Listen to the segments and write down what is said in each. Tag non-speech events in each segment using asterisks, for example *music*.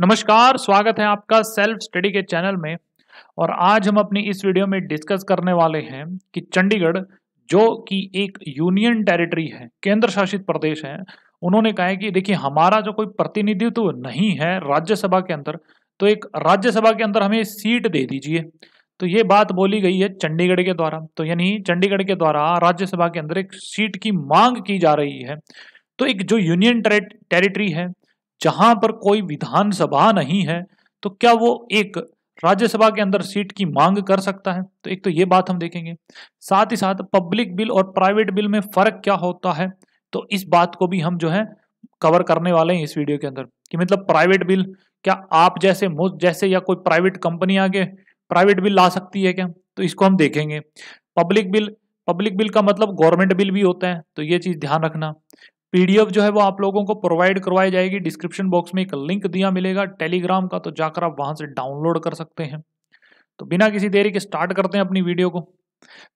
नमस्कार, स्वागत है आपका सेल्फ स्टडी के चैनल में। और आज हम अपनी इस वीडियो में डिस्कस करने वाले हैं कि चंडीगढ़, जो कि एक यूनियन टेरिटरी है केंद्र शासित प्रदेश है, उन्होंने कहा है कि देखिए, हमारा जो कोई प्रतिनिधित्व नहीं है राज्यसभा के अंदर तो एक राज्यसभा के अंदर हमें सीट दे दीजिए। तो ये बात बोली गई है चंडीगढ़ के द्वारा। तो यानी चंडीगढ़ के द्वारा राज्यसभा के अंदर एक सीट की मांग की जा रही है। तो एक जो यूनियन टेरिटरी है जहाँ पर कोई विधानसभा नहीं है तो क्या वो एक राज्यसभा के अंदर सीट की मांग कर सकता है? तो एक तो ये बात हम देखेंगे। साथ ही साथ पब्लिक बिल और प्राइवेट बिल में फ़र्क क्या होता है? तो इस बात को भी हम जो है कवर करने वाले हैं इस वीडियो के अंदर। कि मतलब प्राइवेट बिल, क्या आप जैसे मुझ जैसे या कोई प्राइवेट कंपनी आगे प्राइवेट बिल ला सकती है क्या? तो इसको हम देखेंगे। पब्लिक बिल पब्लिक बिल का मतलब गवर्नमेंट बिल भी होता है तो ये चीज़ ध्यान रखना। पीडीएफ जो है वो आप लोगों को प्रोवाइड करवाई जाएगी। डिस्क्रिप्शन बॉक्स में एक लिंक दिया मिलेगा टेलीग्राम का तो जाकर आप वहाँ से डाउनलोड कर सकते हैं। तो बिना किसी देरी के स्टार्ट करते हैं अपनी वीडियो को।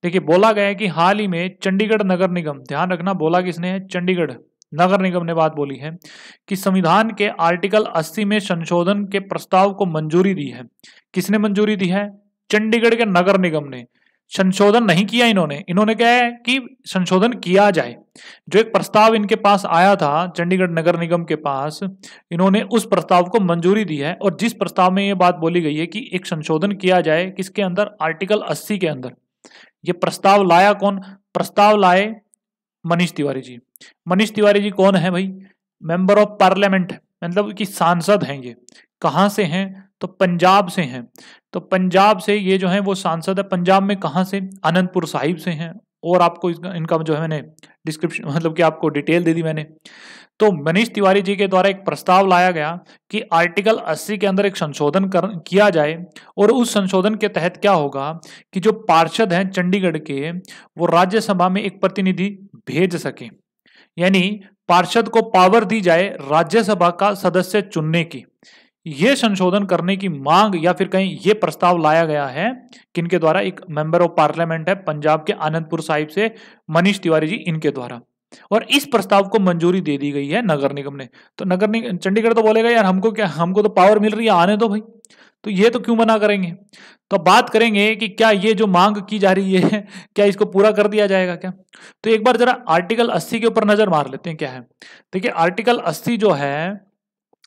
देखिए, बोला गया है कि हाल ही में चंडीगढ़ नगर निगम, ध्यान रखना बोला किसने है? चंडीगढ़ नगर निगम ने बात बोली है कि संविधान के आर्टिकल 80 में संशोधन के प्रस्ताव को मंजूरी दी है। किसने मंजूरी दी है? चंडीगढ़ के नगर निगम ने। संशोधन नहीं किया इन्होंने। इन्होंने क्या है कि संशोधन किया जाए। जो एक प्रस्ताव इनके पास आया था, चंडीगढ़ नगर निगम के पास, इन्होंने उस प्रस्ताव को मंजूरी दी है और जिस प्रस्ताव में ये बात बोली गई है कि एक संशोधन किया जाए किसके अंदर? आर्टिकल 80 के अंदर। ये प्रस्ताव लाया कौन? प्रस्ताव लाए मनीष तिवारी जी। मनीष तिवारी जी कौन है भाई? मेंबर ऑफ़ पार्लियामेंट मतलब कि सांसद हैं ये। कहाँ से हैं? तो पंजाब से हैं। तो पंजाब से ये जो है, वो सांसद है। पंजाब में कहाँ से? अनंतपुर साहिब से हैं। और आपको इनका जो है मैंने डिस्क्रिप्शन मतलब कि आपको डिटेल दे दी मैंने। तो मनीष तिवारी जी के द्वारा एक प्रस्ताव लाया गया कि आर्टिकल 80 के अंदर एक संशोधन कर, किया जाए और उस संशोधन के तहत क्या होगा कि जो पार्षद हैं चंडीगढ़ के, वो राज्यसभा में एक प्रतिनिधि भेज सके। यानी पार्षद को पावर दी जाए राज्यसभा का सदस्य चुनने की। ये संशोधन करने की मांग या फिर कहीं ये प्रस्ताव लाया गया है किनके द्वारा? एक मेंबर ऑफ़ पार्लियामेंट है पंजाब के आनंदपुर साहिब से, मनीष तिवारी जी, इनके द्वारा। और इस प्रस्ताव को मंजूरी दे दी गई है नगर निगम ने। तो नगर निगम चंडीगढ़ तो बोलेगा, यार, हमको क्या, हमको तो पावर मिल रही है, आने दो भाई। तो ये तो क्यों मना करेंगे? तो बात करेंगे कि क्या ये जो मांग की जा रही है, *laughs* क्या इसको पूरा कर दिया जाएगा क्या? तो एक बार जरा आर्टिकल 80 के ऊपर नज़र मार लेते हैं, क्या है? देखिए आर्टिकल 80 जो है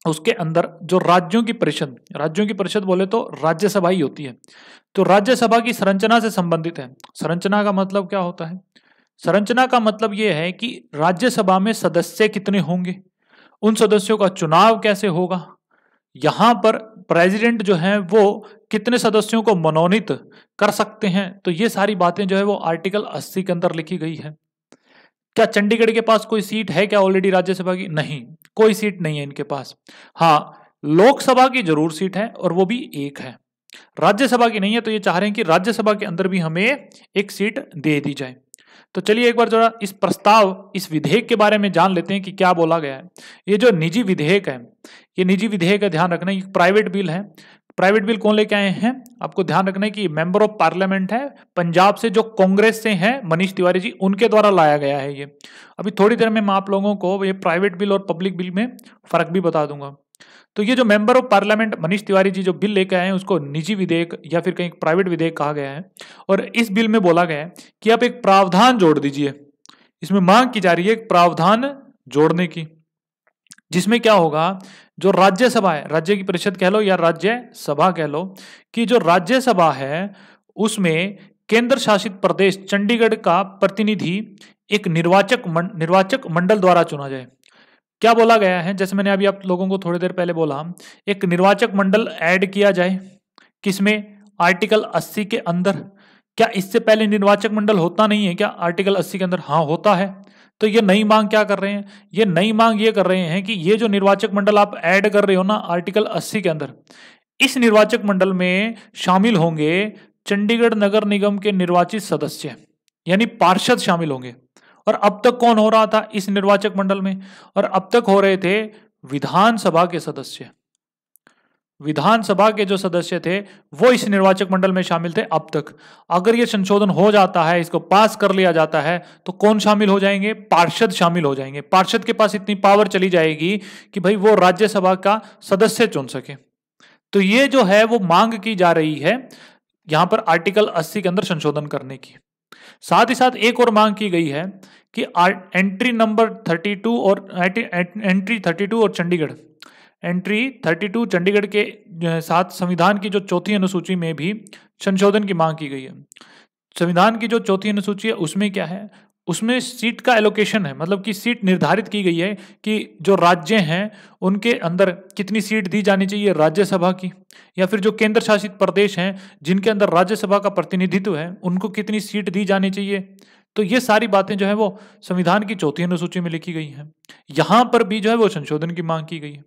उसके अंदर जो राज्यों की परिषद, राज्यों की परिषद बोले तो राज्यसभा ही होती है। तो राज्यसभा की संरचना से संबंधित है। संरचना का मतलब क्या होता है? संरचना का मतलब यह है कि राज्यसभा में सदस्य कितने होंगे? उन सदस्यों का चुनाव कैसे होगा? यहाँ पर प्रेसिडेंट जो है वो कितने सदस्यों को मनोनीत कर सकते हैं? तो ये सारी बातें जो है वो आर्टिकल 80 के अंदर लिखी गई है। क्या चंडीगढ़ के पास कोई सीट है क्या ऑलरेडी राज्यसभा की? नहीं, कोई सीट नहीं है इनके पास। हाँ लोकसभा की ज़रूर सीट है और वो भी एक है। राज्यसभा की नहीं है तो ये चाह रहे हैं कि राज्यसभा के अंदर भी हमें एक सीट दे दी जाए। तो चलिए एक बार जरा इस प्रस्ताव, इस विधेयक के बारे में जान लेते हैं कि क्या बोला गया है। ये जो निजी विधेयक है, ये निजी विधेयक का ध्यान रखना प्राइवेट बिल है। प्राइवेट बिल कौन लेके आए हैं? आपको ध्यान रखना है कि मेंबर ऑफ़ पार्लियामेंट है, पंजाब से जो कांग्रेस से हैं, मनीष तिवारी जी, उनके द्वारा लाया गया है ये। अभी थोड़ी देर में मैं आप लोगों को ये प्राइवेट बिल और पब्लिक बिल में फ़र्क भी बता दूँगा। तो ये जो member of parliament Manish Tiwari ji जो बिल लेके आए हैं, उसको निजी विधेयक या फिर कहीं प्राइवेट विधेयक कहा गया है। और इस बिल में बोला गया है कि आप एक प्रावधान जोड़ दीजिए। इसमें मांग की जा रही है एक प्रावधान जोड़ने की, जिसमें क्या होगा जो राज्यसभा है राज्य की परिषद कह लो या राज्य सभा कह लो कि जो राज्यसभा है उसमें केंद्र शासित प्रदेश चंडीगढ़ का प्रतिनिधि एक निर्वाचक मन, निर्वाचक मंडल द्वारा चुना जाए। क्या बोला गया है? जैसे मैंने अभी आप लोगों को थोड़ी देर पहले बोला एक निर्वाचक मंडल ऐड किया जाए किसमें? आर्टिकल 80 के अंदर। क्या इससे पहले निर्वाचक मंडल होता नहीं है? क्या आर्टिकल 80 के अंदर? हाँ होता है। तो ये नई मांग क्या कर रहे हैं? ये नई मांग ये कर रहे हैं कि ये जो निर्वाचक मंडल आप ऐड कर रहे हो ना आर्टिकल 80 के अंदर, इस निर्वाचक मंडल में शामिल होंगे चंडीगढ़ नगर निगम के निर्वाचित सदस्य, यानी पार्षद शामिल होंगे। और अब तक कौन हो रहा था इस निर्वाचक मंडल में? और अब तक हो रहे थे विधानसभा के सदस्य। विधानसभा के जो सदस्य थे, वो इस निर्वाचक मंडल में शामिल थे अब तक। अगर ये संशोधन हो जाता है, इसको पास कर लिया जाता है तो कौन शामिल हो जाएँगे? पार्षद शामिल हो जाएँगे। पार्षद के पास इतनी पावर चली जाएगी कि भाई वो राज्यसभा का सदस्य चुन सके। तो ये जो है, वो मांग की जा रही है यहाँ पर आर्टिकल 80 के अंदर संशोधन करने की। साथ ही साथ एक और मांग की गई है कि एंट्री नंबर 32 और, एंट्री 32 और चंडीगढ़ एंट्री 32 चंडीगढ़ के साथ संविधान की जो चौथी अनुसूची में भी संशोधन की मांग की गई है। संविधान की जो चौथी अनुसूची है, उसमें क्या है? उसमें सीट का एलोकेशन है मतलब कि सीट निर्धारित की गई है कि जो राज्य हैं, उनके अंदर कितनी सीट दी जानी चाहिए राज्यसभा की, या फिर जो केंद्र शासित प्रदेश हैं, जिनके अंदर राज्यसभा का प्रतिनिधित्व है, उनको कितनी सीट दी जानी चाहिए। तो ये सारी बातें जो है, वो संविधान की चौथी अनुसूची में लिखी गई हैं। यहाँ पर भी जो है, वो संशोधन की मांग की गई है।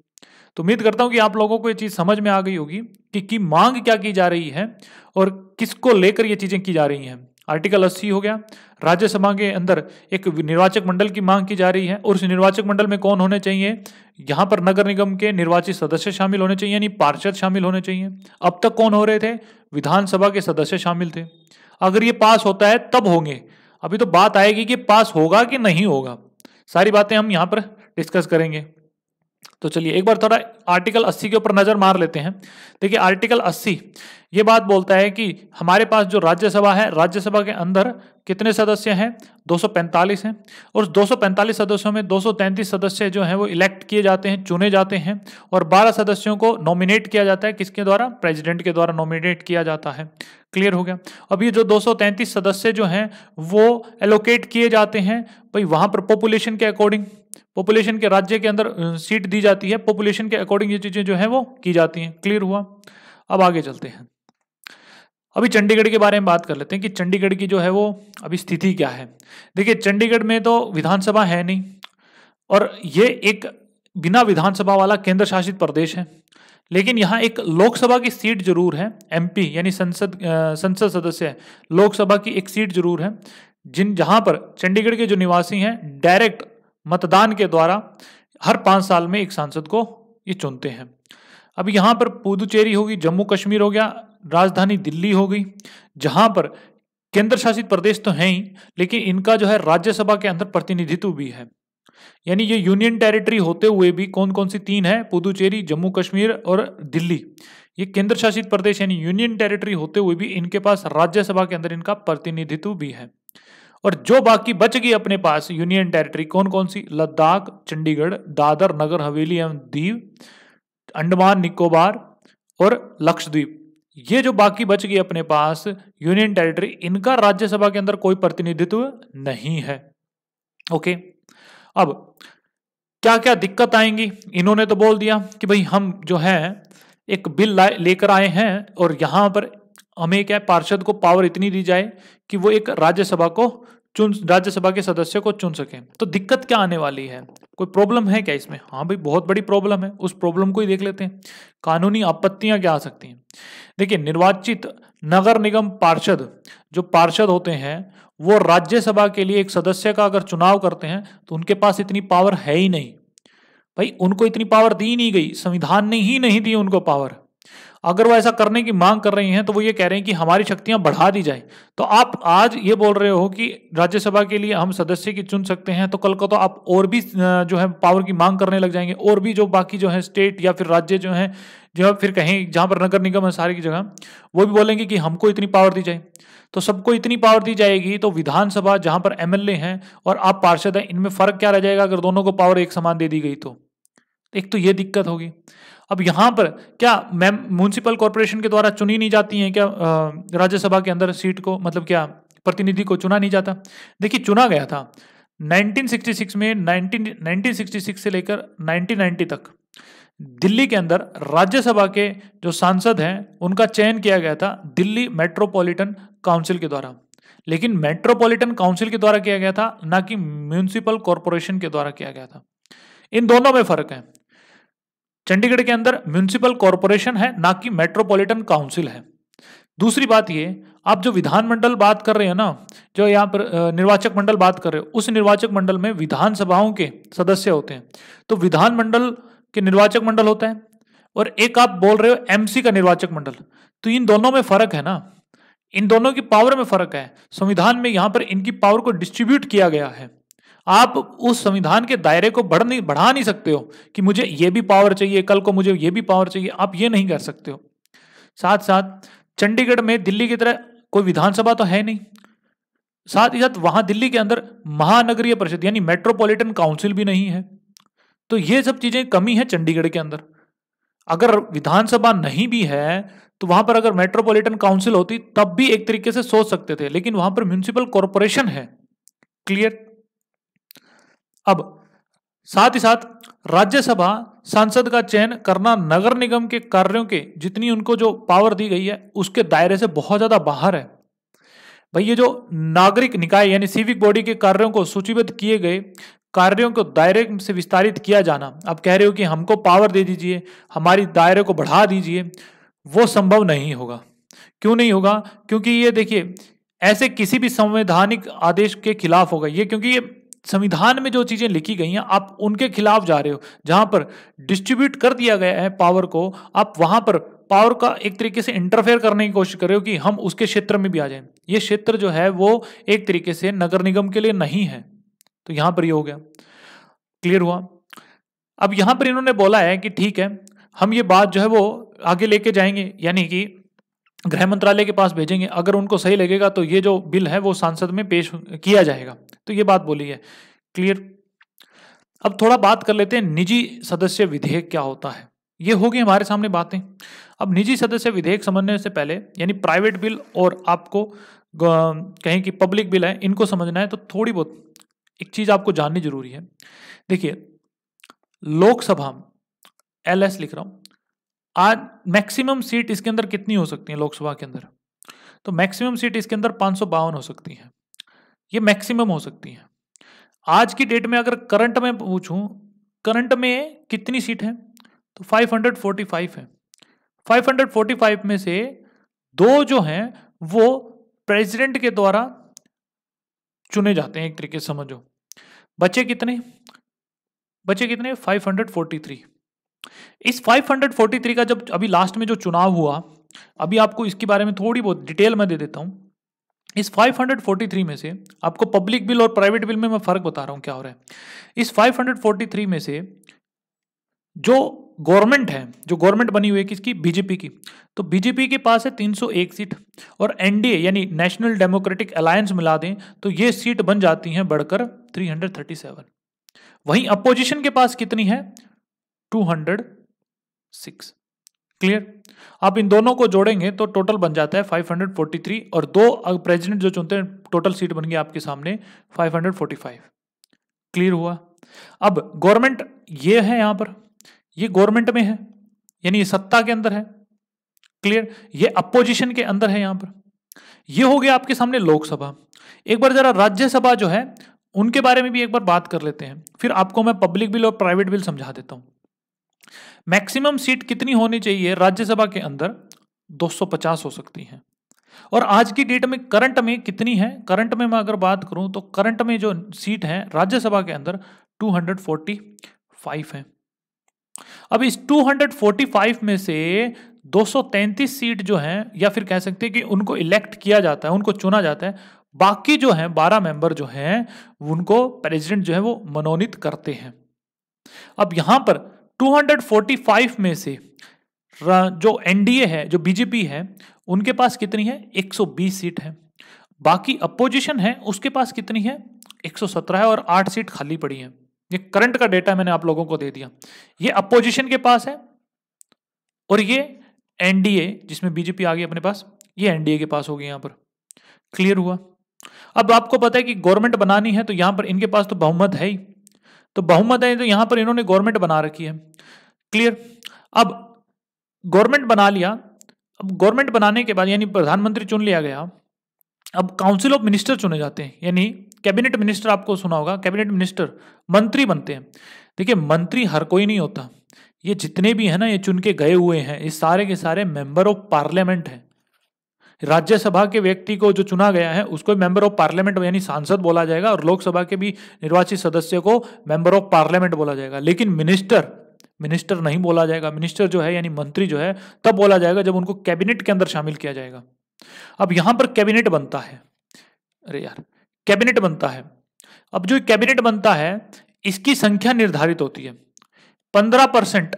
तो उम्मीद करता हूँ कि आप लोगों को ये चीज़ समझ में आ गई होगी कि, की मांग क्या की जा रही है और किसको लेकर ये चीज़ें की जा रही हैं। आर्टिकल 80 हो गया। राज्यसभा के अंदर एक निर्वाचक मंडल की मांग की जा रही है और उस निर्वाचक मंडल में कौन होने चाहिए? यहाँ पर नगर निगम के निर्वाचित सदस्य शामिल होने चाहिए, यानी पार्षद शामिल होने चाहिए। अब तक कौन हो रहे थे? विधानसभा के सदस्य शामिल थे। अगर ये पास होता है, तब होंगे। अभी तो बात आएगी कि पास होगा कि नहीं होगा। सारी बातें हम यहाँ पर डिस्कस करेंगे। तो चलिए, एक बार थोड़ा आर्टिकल 80 के ऊपर नज़र मार लेते हैं। देखिए आर्टिकल 80 ये बात बोलता है कि हमारे पास जो राज्यसभा है, राज्यसभा के अंदर कितने सदस्य हैं? 245 हैं। और 245 सदस्यों में 233 सदस्य जो हैं, वो इलेक्ट किए जाते हैं, चुने जाते हैं और 12 सदस्यों को नॉमिनेट किया जाता है। किसके द्वारा? प्रेसिडेंट के द्वारा नॉमिनेट किया जाता है। क्लियर हो गया? अब ये जो 233 सदस्य जो हैं, वो एलोकेट किए जाते हैं। भाई, वहाँ पर पॉपुलेशन के अकॉर्डिंग पॉपुलेशन के राज्य के अंदर सीट दी जाती है। पॉपुलेशन के अकॉर्डिंग ये चीज़ें जो है वो की जाती हैं। क्लियर हुआ? अब आगे चलते हैं। अभी चंडीगढ़ के बारे में बात कर लेते हैं कि चंडीगढ़ की जो है वो अभी स्थिति क्या है। देखिए, चंडीगढ़ में तो विधानसभा है नहीं और ये एक बिना विधानसभा वाला केंद्र शासित प्रदेश है। लेकिन यहाँ एक लोकसभा की सीट ज़रूर है। एमपी यानी संसद संसद सदस्य लोकसभा की एक सीट ज़रूर है। जिन, जहाँ पर चंडीगढ़ के जो निवासी हैं डायरेक्ट मतदान के द्वारा हर पाँच साल में एक सांसद को ये चुनते हैं। अब यहाँ पर पुदुचेरी होगी, जम्मू कश्मीर हो गया, राजधानी दिल्ली हो गई, जहाँ पर केंद्र शासित प्रदेश तो हैं ही, लेकिन इनका जो है राज्यसभा के अंदर प्रतिनिधित्व भी है। यानी ये यूनियन टेरिटरी होते हुए भी कौन कौन सी तीन है, पुदुचेरी, जम्मू कश्मीर और दिल्ली। ये केंद्र शासित प्रदेश यानी यूनियन टेरिटरी होते हुए भी इनके पास राज्यसभा के अंदर इनका प्रतिनिधित्व भी है। और जो बाकी बच गई अपने पास यूनियन टेरिटरी कौन कौन सी? लद्दाख, चंडीगढ़, दादर, नगर, हवेली एवं दीव, अंडमान, निकोबार और लक्षद्वीप। ये जो बाकी बच गई अपने पास यूनियन टेरिटरी इनका राज्यसभा के अंदर कोई प्रतिनिधित्व नहीं है। ओके? अब क्या क्या दिक्कत आएँगी? इन्होंने तो बोल दिया कि भाई हम जो है, एक बिल लेकर आए हैं और यहाँ पर हमें क्या पार्षद को पावर इतनी दी जाए कि वो एक राज्यसभा को चुन, राज्यसभा के सदस्य को चुन सके। तो दिक्कत क्या आने वाली है? कोई प्रॉब्लम है क्या इसमें? हाँ भाई, बहुत बड़ी प्रॉब्लम है। उस प्रॉब्लम को ही देख लेते हैं। कानूनी आपत्तियाँ क्या आ सकती हैं? देखिए, निर्वाचित नगर निगम पार्षद जो पार्षद होते हैं, वो राज्यसभा के लिए एक सदस्य का अगर चुनाव करते हैं तो उनके पास इतनी पावर है ही नहीं। भाई, उनको इतनी पावर दी नहीं गई। संविधान ने ही नहीं दी उनको पावर अगर वो ऐसा करने की मांग कर रही हैं तो वो ये कह रहे हैं कि हमारी शक्तियाँ बढ़ा दी जाए। तो आप आज ये बोल रहे हो कि राज्यसभा के लिए हम सदस्य की चुन सकते हैं तो कल को तो आप और भी जो है, पावर की मांग करने लग जाएँगे, और भी जो बाकी जो है, स्टेट या फिर राज्य जो है, जो फिर कहीं, जहाँ पर नगर निगम है सारी की जगह, वो भी बोलेंगे कि हमको इतनी पावर दी जाए। तो सबको इतनी पावर दी जाएगी तो विधानसभा जहाँ पर एमएलए हैं और आप पार्षद हैं, इनमें फ़र्क क्या रह जाएगा अगर दोनों को पावर एक समान दे दी गई तो? एक तो ये दिक्कत होगी। अब यहाँ पर क्या मैम म्यूनसिपल कॉरपोरेशन के द्वारा चुनी नहीं जाती हैं क्या राज्यसभा के अंदर सीट को मतलब क्या, प्रतिनिधि को चुना नहीं जाता? देखिए, चुना गया था। 1966 में 19 1966 से लेकर 1990 तक दिल्ली के अंदर राज्यसभा के जो सांसद हैं, उनका चयन किया गया था दिल्ली मेट्रोपॉलिटन काउंसिल के द्वारा। लेकिन मेट्रोपॉलिटन काउंसिल के द्वारा किया गया था, ना कि म्यूनिसिपल कॉरपोरेशन के द्वारा किया गया था। इन दोनों में फ़र्क है। चंडीगढ़ के अंदर म्यूनिसिपल कॉरपोरेशन है, ना कि मेट्रोपॉलिटन काउंसिल है। दूसरी बात ये, आप जो विधानमंडल बात कर रहे हैं ना, जो यहाँ पर निर्वाचक मंडल बात कर रहे हो, उस निर्वाचक मंडल में विधानसभाओं के सदस्य होते हैं। तो विधानमंडल के निर्वाचक मंडल होता है, और एक आप बोल रहे हो एमसी का निर्वाचक मंडल। तो इन दोनों में फ़र्क है ना? इन दोनों की पावर में फ़र्क है। संविधान में यहाँ पर इनकी पावर को डिस्ट्रीब्यूट किया गया है। आप उस संविधान के दायरे को बढ़ नहीं, बढ़ा नहीं सकते हो कि मुझे ये भी पावर चाहिए, कल को मुझे ये भी पावर चाहिए, आप ये नहीं कर सकते हो। साथ साथ, चंडीगढ़ में दिल्ली की तरह कोई विधानसभा तो है नहीं। साथ ही साथ, वहाँ दिल्ली के अंदर महानगरीय परिषद, यानी मेट्रोपॉलिटन काउंसिल भी नहीं है। तो ये सब चीज़ें कमी है चंडीगढ़ के अंदर। अगर विधानसभा नहीं भी है तो वहाँ पर अगर मेट्रोपॉलिटन काउंसिल होती, तब भी एक तरीके से सोच सकते थे, लेकिन वहाँ पर म्यूनिसिपल कॉरपोरेशन है। क्लियर अब साथ ही साथ राज्यसभा सांसद का चयन करना नगर निगम के कार्यों के जितनी उनको जो पावर दी गई है, उसके दायरे से बहुत ज़्यादा बाहर है। भाई ये जो नागरिक निकाय यानी सिविक बॉडी के कार्यों को सूचीबद्ध किए गए कार्यों को दायरे से विस्तारित किया जाना, आप कह रहे हो कि हमको पावर दे दीजिए, हमारी दायरे को बढ़ा दीजिए, वो संभव नहीं होगा। क्यों नहीं होगा? क्योंकि ये देखिए, ऐसे किसी भी संवैधानिक आदेश के खिलाफ होगा। ये क्योंकि ये संविधान में जो चीज़ें लिखी गई हैं, आप उनके खिलाफ जा रहे हो। जहाँ पर डिस्ट्रीब्यूट कर दिया गया है पावर को, आप वहाँ पर पावर का एक तरीके से इंटरफेयर करने की कोशिश कर रहे हो कि हम उसके क्षेत्र में भी आ जाएँ। ये क्षेत्र जो है, वो एक तरीके से नगर निगम के लिए नहीं है। तो यहाँ पर ये हो गया। क्लियर हुआ? अब यहाँ पर इन्होंने बोला है कि ठीक है, हम ये बात जो है, वो आगे लेके जाएँगे, यानी कि गृह मंत्रालय के पास भेजेंगे। अगर उनको सही लगेगा तो ये जो बिल है, वो सांसद में पेश किया जाएगा। तो ये बात बोली है। क्लियर? अब थोड़ा बात कर लेते हैं, निजी सदस्य विधेयक क्या होता है? ये होगी हमारे सामने बातें। अब निजी सदस्य विधेयक समझने से पहले, यानी प्राइवेट बिल और आपको कहें कि पब्लिक बिल है, इनको समझना है तो थोड़ी बहुत एक चीज़ आपको जाननी ज़रूरी है। देखिए, लोकसभा एल एस लिख रहा हूँ, आज मैक्सिमम सीट इसके अंदर कितनी हो सकती है लोकसभा के अंदर? तो मैक्सिमम सीट इसके अंदर पाँच हो सकती है। ये मैक्सिमम हो सकती है। आज की डेट में अगर करंट में पूछूँ, करंट में कितनी सीट है? तो 545 है। 545 में से दो जो हैं, वो प्रेसिडेंट के द्वारा चुने जाते हैं, एक तरीके से समझो। बचे कितने? बचे कितने? 543 इस 543 का जब अभी लास्ट में जो चुनाव हुआ, अभी आपको इसके बारे में थोड़ी बहुत डिटेल में दे देता हूँ। इस 543 में से आपको पब्लिक बिल और प्राइवेट बिल में मैं फ़र्क बता रहा हूँ क्या हो रहा है। इस 543 में से जो गवर्नमेंट है, जो गवर्नमेंट बनी हुई है किसकी? बीजेपी की। तो बीजेपी के पास है 301 सीट और एनडीए यानी नेशनल डेमोक्रेटिक अलायंस मिला दें तो ये सीट बन जाती हैं बढ़कर 337 वहीं अपोजिशन के पास कितनी है? 206 क्लियर आप इन दोनों को जोड़ेंगे तो टोटल बन जाता है 543 और दो प्रेसिडेंट जो चुनते हैं टोटल सीट बन गई आपके सामने 545 क्लियर हुआ? अब गवर्नमेंट ये है यहाँ पर, ये गवर्नमेंट में है, यानी ये सत्ता के अंदर है। क्लियर ये अपोजिशन के अंदर है यहाँ पर। ये हो गया आपके सामने लोकसभा। एक बार जरा राज्यसभा जो है, उनके बारे में भी एक बार बात कर लेते हैं। फिर आपको मैं पब्लिक बिल और प्राइवेट बिल समझा देता हूँ। मैक्सिमम सीट कितनी होनी चाहिए राज्यसभा के अंदर? 250 हो सकती है। और आज की डेट में करंट में कितनी है? करंट में मैं अगर बात करूँ तो करंट में जो सीट है राज्यसभा के अंदर 245 है। अब इस 245 में से 233 सीट जो है, या फिर कह सकते हैं कि उनको इलेक्ट किया जाता है, उनको चुना जाता है, बाकी जो है 12 मेंबर जो हैं, उनको प्रेसिडेंट जो है वो मनोनीत करते हैं। अब यहाँ पर 245 में से जो एनडीए है, जो बीजेपी है, उनके पास कितनी है? 120 सीट है। बाकी अपोजिशन है, उसके पास कितनी है? 117 है और 8 सीट खाली पड़ी है। ये करंट का डेटा मैंने आप लोगों को दे दिया। ये अपोजिशन के पास है और ये एनडीए जिसमें बीजेपी आ गई अपने पास, ये एनडीए के पास होगी यहाँ पर। क्लियर हुआ? अब आपको पता है कि गवर्नमेंट बनानी है तो यहाँ पर इनके पास तो बहुमत है ही। तो बहुमत है तो यहाँ पर इन्होंने गवर्नमेंट बना रखी है। क्लियर अब गवर्नमेंट बना लिया। अब गवर्नमेंट बनाने के बाद, यानी प्रधानमंत्री चुन लिया गया। अब काउंसिल ऑफ़ मिनिस्टर चुने जाते हैं। यानी कैबिनेट मिनिस्टर आपको सुना होगा कैबिनेट मिनिस्टर मंत्री बनते हैं। देखिए, मंत्री हर कोई नहीं होता। ये जितने भी है ना, ये चुन के गए हुए हैं। ये सारे के सारे मेंबर ऑफ़ पार्लियामेंट हैं। राज्यसभा के व्यक्ति को जो चुना गया है, उसको मेंबर ऑफ़ पार्लियामेंट यानी सांसद बोला जाएगा और लोकसभा के भी निर्वाचित सदस्य को मेंबर ऑफ़ पार्लियामेंट बोला जाएगा। लेकिन मिनिस्टर मिनिस्टर नहीं बोला जाएगा। मिनिस्टर जो है यानी मंत्री जो है, तब बोला जाएगा जब उनको कैबिनेट के अंदर शामिल किया जाएगा। अब यहाँ पर कैबिनेट बनता है। अरे यार कैबिनेट बनता है। अब जो कैबिनेट बनता है, इसकी संख्या निर्धारित होती है। पंद्रह परसेंट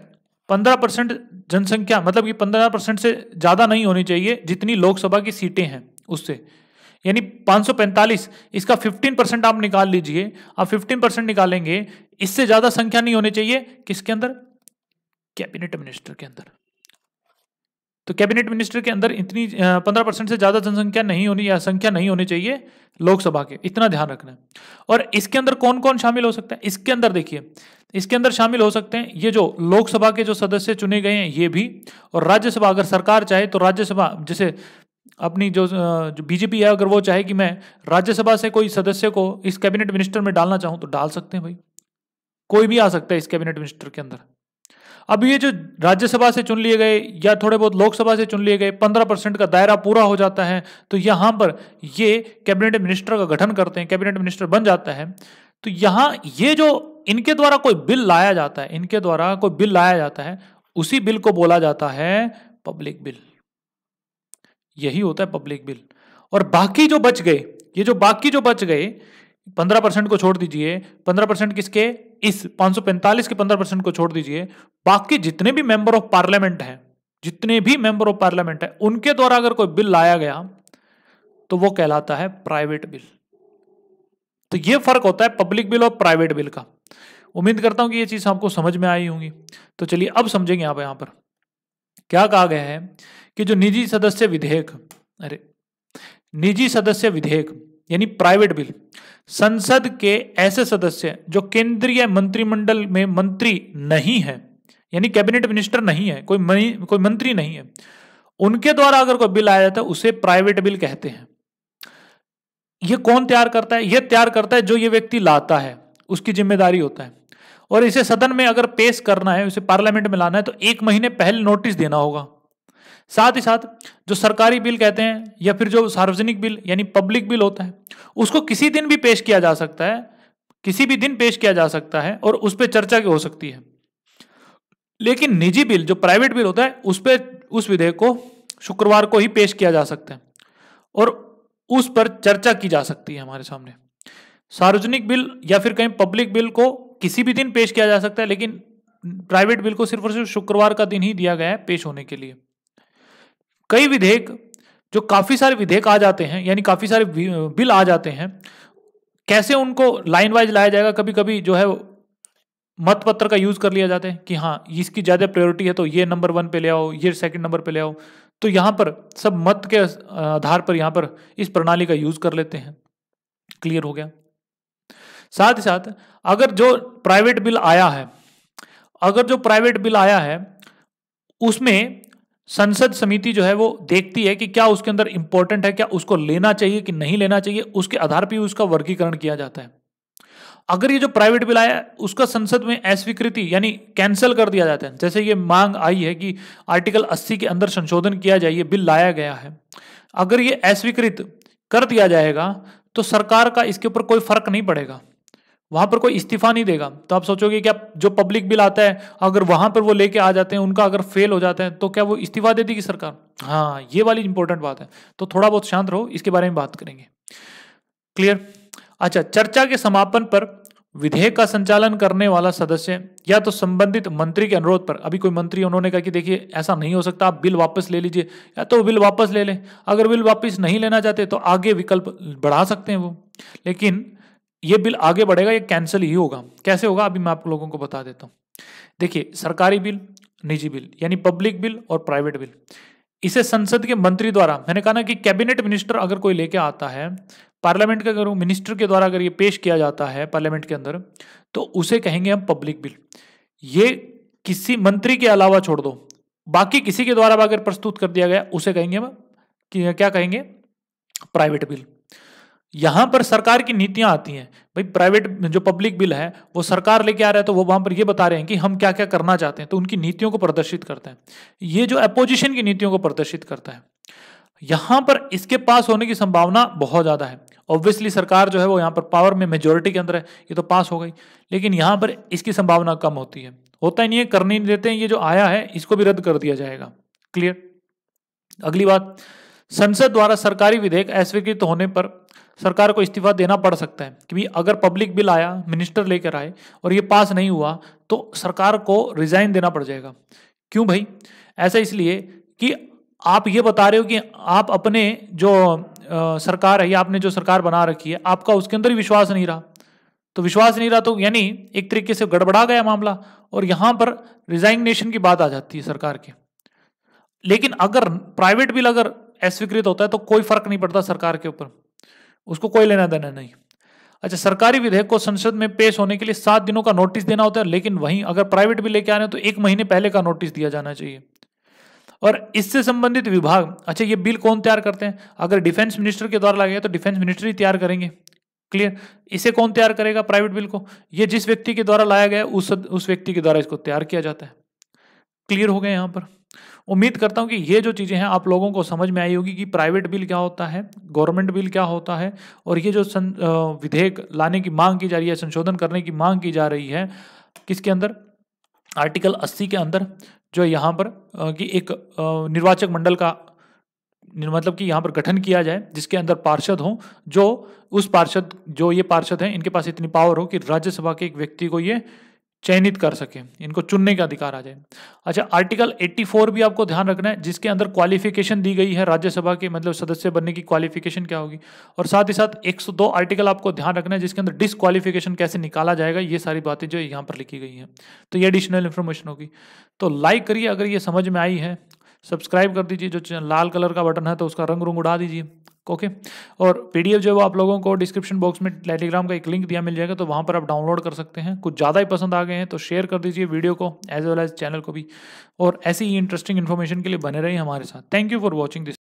पंद्रह परसेंट जनसंख्या मतलब कि पंद्रह परसेंट से ज़्यादा नहीं होनी चाहिए जितनी लोकसभा की सीटें हैं उससे। यानी 545 इसका 15 परसेंट आप निकाल लीजिए। आप 15 परसेंट निकालेंगे, इससे ज़्यादा संख्या नहीं होनी चाहिए किसके अंदर? कैबिनेट मिनिस्टर के अंदर। तो कैबिनेट मिनिस्टर के अंदर इतनी पंद्रह परसेंट से ज़्यादा जनसंख्या नहीं होनी, या संख्या नहीं होनी चाहिए लोकसभा के। इतना ध्यान रखना है। और इसके अंदर कौन कौन शामिल हो सकता है? इसके अंदर देखिए, इसके अंदर शामिल हो सकते हैं ये जो लोकसभा के जो सदस्य चुने गए हैं, ये भी। और राज्यसभा अगर सरकार चाहे तो राज्यसभा, जैसे अपनी जो जो बीजेपी है, अगर वो चाहे कि मैं राज्यसभा से कोई सदस्य को इस कैबिनेट मिनिस्टर में डालना चाहूँ तो डाल सकते हैं भाई। कोई भी आ सकता है इस कैबिनेट मिनिस्टर के अंदर। अब ये जो राज्यसभा से चुन लिए गए या थोड़े बहुत लोकसभा से चुन लिए गए, पंद्रह परसेंट का दायरा पूरा हो जाता है तो यहाँ पर ये कैबिनेट मिनिस्टर का गठन करते हैं, कैबिनेट मिनिस्टर बन जाता है। तो यहाँ ये जो इनके द्वारा कोई बिल लाया जाता है, इनके द्वारा कोई बिल लाया जाता है, उसी बिल को बोला जाता है पब्लिक बिल। यही होता है पब्लिक बिल। और बाकी जो बच गए, ये जो बाकी जो बच गए पंद्रह परसेंट को छोड़ दीजिए। पंद्रह परसेंट किसके? इस 545 के पंद्रह परसेंट को छोड़ दीजिए। बाकी जितने भी मेंबर ऑफ़ पार्लियामेंट हैं, जितने भी मेंबर ऑफ़ पार्लियामेंट है, उनके द्वारा अगर कोई बिल लाया गया तो वो कहलाता है प्राइवेट बिल। तो ये फ़र्क होता है पब्लिक बिल और प्राइवेट बिल का। उम्मीद करता हूँ कि ये चीज़ आपको समझ में आई होंगी। तो चलिए अब समझेंगे आप यहाँ पर। क्या कहा गया है कि जो निजी सदस्य विधेयक, अरे, निजी सदस्य विधेयक यानी प्राइवेट बिल संसद के ऐसे सदस्य जो केंद्रीय मंत्रिमंडल में मंत्री नहीं है यानी कैबिनेट मिनिस्टर नहीं है कोई मनी, कोई मंत्री नहीं है उनके द्वारा अगर कोई बिल आया जाता है उसे प्राइवेट बिल कहते हैं। यह कौन तैयार करता है? यह तैयार करता है जो ये व्यक्ति लाता है उसकी ज़िम्मेदारी होता है। और इसे सदन में अगर पेश करना है उसे पार्लियामेंट में लाना है तो एक महीने पहले नोटिस देना होगा। साथ ही साथ जो सरकारी बिल कहते हैं या फिर जो सार्वजनिक बिल, यानी पब्लिक बिल होता है, उसको किसी दिन भी पेश किया जा सकता है, किसी भी दिन पेश किया जा सकता है और उस पर चर्चा हो सकती है। लेकिन निजी बिल, जो प्राइवेट बिल होता है, उस पर उस विधेयक को शुक्रवार को ही पेश किया जा सकता है और उस पर चर्चा की जा सकती है हमारे सामने। सार्वजनिक बिल या फिर कहीं पब्लिक बिल को किसी भी दिन पेश किया जा सकता है, लेकिन प्राइवेट बिल को सिर्फ़ और सिर्फ़ शुक्रवार का दिन ही दिया गया है पेश होने के लिए। कई विधेयक, जो काफ़ी सारे विधेयक आ जाते हैं, यानी काफ़ी सारे बिल आ जाते हैं, कैसे उनको लाइन वाइज लाया जाएगा? कभी कभी जो है मत पत्र का यूज़ कर लिया जाता है कि हाँ इसकी ज़्यादा प्रायोरिटी है तो ये नंबर वन पे ले आओ, ये सेकंड नंबर पे ले आओ। तो यहाँ पर सब मत के आधार पर यहाँ पर इस प्रणाली का यूज़ कर लेते हैं। क्लियर हो गया। साथ ही साथ, अगर जो प्राइवेट बिल आया है, अगर जो प्राइवेट बिल आया है, उसमें संसद समिति जो है वो देखती है कि क्या उसके अंदर इंपॉर्टेंट है, क्या उसको लेना चाहिए कि नहीं लेना चाहिए, उसके आधार पर उसका वर्गीकरण किया जाता है। अगर ये जो प्राइवेट बिल आया, उसका संसद में अस्वीकृति यानी कैंसिल कर दिया जाता है। जैसे ये मांग आई है कि आर्टिकल 80 के अंदर संशोधन किया जाए, ये बिल लाया गया है। अगर ये अस्वीकृत कर दिया जाएगा तो सरकार का इसके ऊपर कोई फ़र्क नहीं पड़ेगा। वहाँ पर कोई इस्तीफा नहीं देगा। तो आप सोचोगे क्या जो पब्लिक बिल आता है, अगर वहाँ पर वो लेके आ जाते हैं, उनका अगर फेल हो जाता है तो क्या वो इस्तीफा दे देगी सरकार? हाँ ये वाली इंपॉर्टेंट बात है। तो थोड़ा बहुत शांत रहो, इसके बारे में बात करेंगे। क्लियर अच्छा चर्चा के समापन पर विधेयक का संचालन करने वाला सदस्य या तो संबंधित मंत्री के अनुरोध पर। अभी कोई मंत्री उन्होंने कहा कि देखिए, ऐसा नहीं हो सकता, आप बिल वापस ले लीजिए, या तो बिल वापस ले लें। अगर बिल वापस नहीं लेना चाहते तो आगे विकल्प बढ़ा सकते हैं वो। लेकिन ये बिल आगे बढ़ेगा, ये कैंसिल ही होगा। कैसे होगा? अभी मैं आप लोगों को बता देता हूँ। देखिए, सरकारी बिल, निजी बिल, यानी पब्लिक बिल और प्राइवेट बिल, इसे संसद के मंत्री द्वारा, मैंने कहा ना कि कैबिनेट मिनिस्टर अगर कोई लेके आता है, पार्लियामेंट के अगर मिनिस्टर के द्वारा अगर ये पेश किया जाता है, पार्लियामेंट के अंदर तो उसे कहेंगे हम पब्लिक बिल। ये किसी मंत्री के अलावा छोड़ दो, बाकी किसी के द्वारा अगर प्रस्तुत कर दिया गया, उसे कहेंगे हम, कि क्या कहेंगे? Private bill. यहाँ पर सरकार की नीतियाँ आती हैं। भाई प्राइवेट जो पब्लिक बिल है, वो सरकार लेके आ रहा है तो वो वहाँ पर ये बता रहे हैं कि हम क्या क्या करना चाहते हैं तो उनकी नीतियों को प्रदर्शित करते हैं। ये जो अपोजिशन की नीतियों को प्रदर्शित करता है, यहाँ पर इसके पास होने की संभावना बहुत ज़्यादा है। ऑब्वियसली सरकार जो है, वो यहाँ पर पावर में मेजोरिटी के अंदर है, ये तो पास हो गई, लेकिन यहाँ पर इसकी संभावना कम होती है। होता ही नहीं है करने नहीं देते हैं, ये जो आया है, इसको भी रद्द कर दिया जाएगा। क्लियर अगली बात, संसद द्वारा सरकारी विधेयक अस्वीकृत होने पर सरकार को इस्तीफा देना पड़ सकता है कि भाई अगर पब्लिक बिल आया मिनिस्टर लेकर आए और ये पास नहीं हुआ तो सरकार को रिजाइन देना पड़ जाएगा। क्यों भाई? ऐसा इसलिए कि आप ये बता रहे हो कि आप अपने जो आ, सरकार है या आपने जो सरकार बना रखी है आपका उसके अंदर ही विश्वास नहीं रहा। तो विश्वास नहीं रहा तो यानी एक तरीके से गड़बड़ा गया मामला और यहाँ पर रिजाइनेशन की बात आ जाती है सरकार के। लेकिन अगर प्राइवेट बिल अगर अस्वीकृत होता है तो कोई फ़र्क नहीं पड़ता सरकार के ऊपर। उसको कोई लेना देना नहीं। अच्छा सरकारी विधेयक को संसद में पेश होने के लिए सात दिनों का नोटिस देना होता है, लेकिन वहीं अगर प्राइवेट बिल लेके आ रहे हैं तो एक महीने पहले का नोटिस दिया जाना चाहिए। और इससे संबंधित विभाग अच्छा ये बिल कौन तैयार करते हैं? अगर डिफेंस मिनिस्टर के द्वारा लाया तो डिफेंस मिनिस्टर ही तैयार करेंगे। क्लियर? इसे कौन तैयार करेगा प्राइवेट बिल को? ये जिस व्यक्ति के द्वारा लाया गया उस उस व्यक्ति के द्वारा इसको तैयार किया जाता है। क्लियर हो गए यहाँ पर? उम्मीद करता हूँ कि ये जो चीज़ें हैं आप लोगों को समझ में आई होगी कि प्राइवेट बिल क्या होता है, गवर्नमेंट बिल क्या होता है, और ये जो विधेयक लाने की मांग की जा रही है, संशोधन करने की मांग की जा रही है, किसके अंदर? आर्टिकल 80 के अंदर, जो यहाँ पर कि एक निर्वाचक मंडल का मतलब कि यहाँ पर गठन किया जाए, जिसके अंदर पार्षद हों, जो उस पार्षद, जो ये पार्षद हैं, इनके पास इतनी पावर हो कि राज्यसभा के एक व्यक्ति को ये चयनित कर सके, इनको चुनने का अधिकार आ जाए। अच्छा आर्टिकल 84 भी आपको ध्यान रखना है, जिसके अंदर क्वालिफिकेशन दी गई है राज्यसभा के मतलब सदस्य बनने की क्वालिफिकेशन क्या होगी? और साथ ही साथ 102 आर्टिकल आपको ध्यान रखना है, जिसके अंदर डिसक्वालिफिकेशन कैसे निकाला जाएगा, ये सारी बातें जो यहाँ पर लिखी गई हैं। तो ये एडिशनल इन्फॉर्मेशन होगी। तो लाइक करिए, अगर ये समझ में आई है सब्सक्राइब कर दीजिए, जो लाल कलर का बटन है तो उसका रंग रुंग उड़ा दीजिए। ओके? और पीडीएफ जो है वो आप लोगों को डिस्क्रिप्शन बॉक्स में टेलीग्राम का एक लिंक दिया मिल जाएगा तो वहाँ पर आप डाउनलोड कर सकते हैं। कुछ ज़्यादा ही पसंद आ गए हैं तो शेयर कर दीजिए वीडियो को एज वेल एज चैनल को भी। और ऐसी ही इंटरेस्टिंग इन्फॉर्मेशन के लिए बने रहिए हमारे साथ। Thank you for watching this